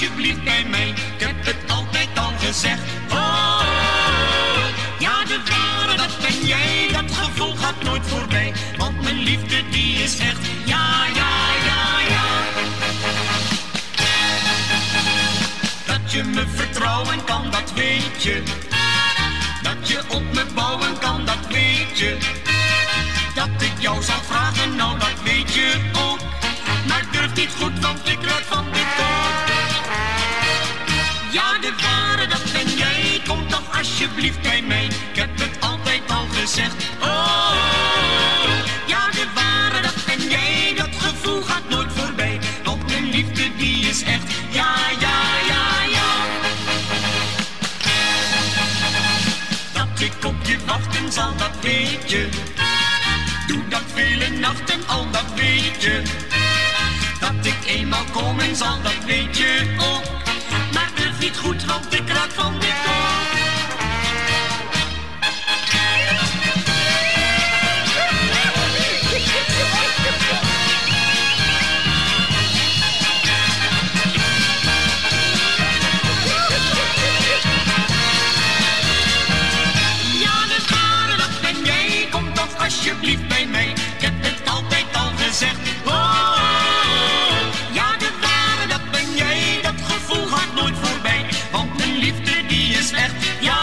alsjeblieft bij mij. Ik heb het altijd al gezegd. Oh, ja, de ware, dat ben jij. Dat gevoel gaat nooit voorbij. Want mijn liefde, die is echt. Ja, ja, ja, ja. Dat je me vertrouwen kan, dat weet je. Dat je op me bouwen kan, dat weet je. Dat ik jou zou vragen, nou, dat weet je. Oh, ja, de ware, dat ben jij. Dat gevoel gaat nooit voorbij. Want mijn liefde, die is echt. Ja, ja, ja, ja. Dat ik op je wachten zal, dat weet je. Doe dat vele nachten al, dat weet je. Dat ik eenmaal komen zal, dat weet je. Yeah. Ja,